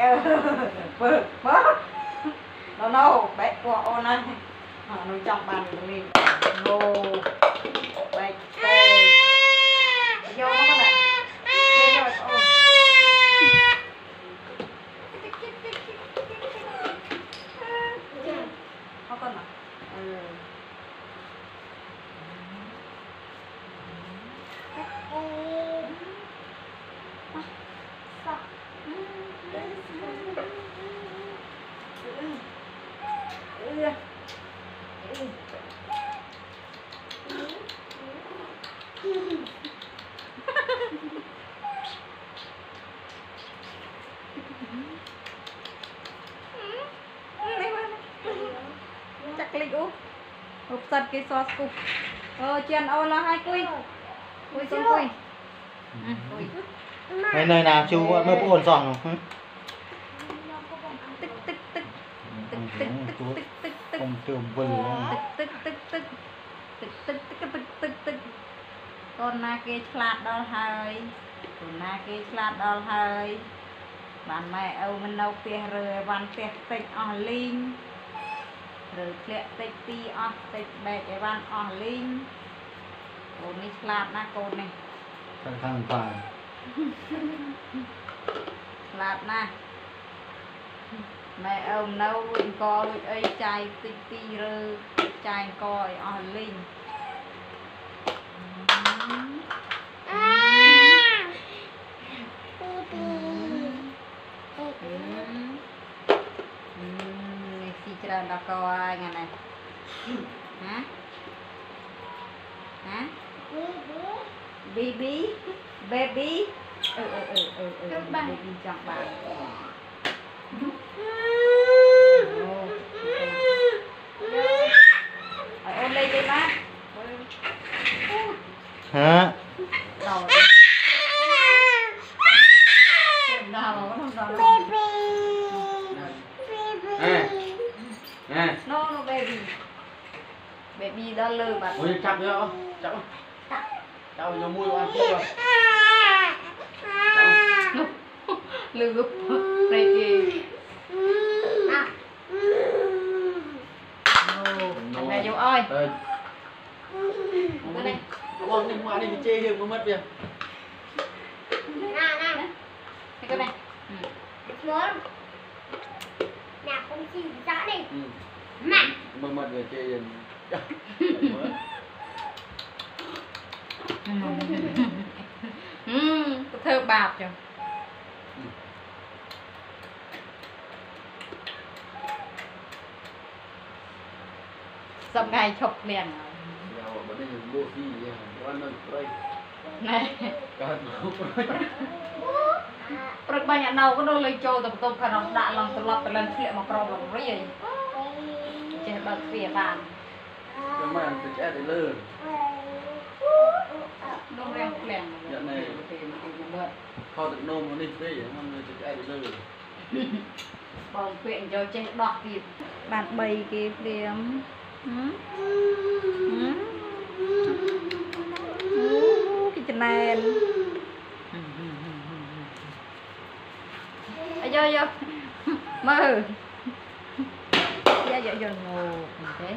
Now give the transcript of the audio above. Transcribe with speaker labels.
Speaker 1: អឺបើបើ no no បែកពោះអូនហើយអត់នឹងចង់បានទៅនេះ no បែកពេកយកមកណាគេយកអូនអត់កណ្ណាអឺ Chaklig oh. Hụp sạch cái sauce cục. Ờ, chèn ô là hai quy. Ui, con quy.
Speaker 2: ហើយនៅណាជួអត់មើលប្អូនសោះនោះហឹម
Speaker 1: ទឹកទឹកទឹកទឹកទឹកទឹកទឹកទឹកទឹក
Speaker 2: កុំជើមវិល
Speaker 1: ទឹកទឹកទឹកទឹកទឹកទឹកទឹកទឹកទឹកទឹកកូនណាគេឆ្លាតដល់ហើយកូនណាគេឆ្លាតដល់ហើយបានម៉ែឪមិននៅផ្ទះរើវ៉ាន់ផ្ទះតិចអស់លីងរើធ្លាក់តិចទីអស់តិចបែកអីវ៉ាន់អស់លីងកូននេះឆ្លាតណាស់កូននេះ
Speaker 2: ខាងខាងប៉ា
Speaker 1: ឆ្លាតណាស់ម៉ែឪមិននៅលួចអង្គលួចអីចាយតិចទីរើចាយអង្គឲ្យអស់លីងអឺអឺនេះស៊ីច្រើនដល់កហើយថ្ងៃនេះហ៎ហ៎ baby. Baby. Ừ ừ ừ ừ ừ
Speaker 2: chọn
Speaker 1: bạn. chọn bạn. Ôm lấy đi má hả?
Speaker 3: Baby. Baby.
Speaker 1: No no baby. Baby đang lơ mà. ôi chặt
Speaker 3: nữa. Chặt. Đâu nó mua ăn kia rồi. Lư này kì. À. Này chú ơi. Đây. Đây đây.
Speaker 1: Con đi mua ăn đi chê hiểu mất việc. Nào nào.
Speaker 3: Đây các bạn. Ừ. Muốn. Nhà không chỉ rõ đi. Mà. Mà mất người chê gì. ត្តវា
Speaker 1: thế cái này
Speaker 3: មកមិត្តវាជេយើង
Speaker 1: ừ có thơ bạp chưa xong ngày chụp liền
Speaker 3: យកបើនេះលក់ស៊ីអត់នៅព្រៃ
Speaker 1: này
Speaker 3: កើតមកព្រៃ
Speaker 1: ព្រឹកបាញ់អាណៅក៏នៅលេងចូលទៅបន្ទប់ខាងនោះដាក់ឡងត្រឡប់ទៅលិនធ្លាក់មកក្រមលំរីអីចេះបើកទ្វារបាន
Speaker 3: ចាំមកទៅឆ្អែតទៅលើ
Speaker 1: នោះរៀងក្លាំង
Speaker 3: យ៉ានេះ
Speaker 1: ទីទីមើល
Speaker 3: ខោទឹកនោមនេះទេហ្នឹងទៅឆ្អែតទៅលើ
Speaker 1: បងពាក្យយកចេះដោះទៀតបាន3គេព្រាមហឹមហឹមអូគេចំណែនអាយយកមើលយ៉ាយកយកងោទេ